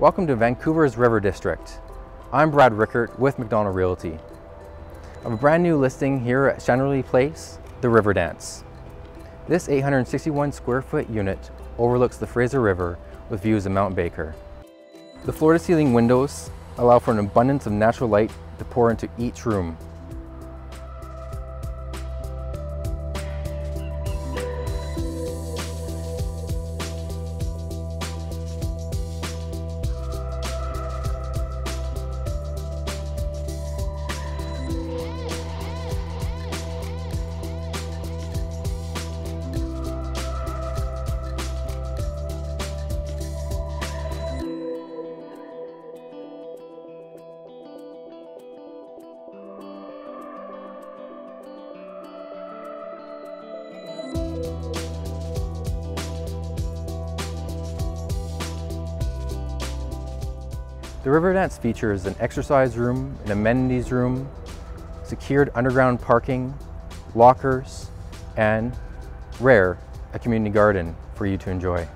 Welcome to Vancouver's River District. I'm Brad Richert with Macdonald Realty. I have a brand new listing here at Chandlery Place, the River Dance. This 861 square foot unit overlooks the Fraser River with views of Mount Baker. The floor to ceiling windows allow for an abundance of natural light to pour into each room The River Dance features an exercise room, an amenities room, secured underground parking, lockers, and rare, a community garden for you to enjoy.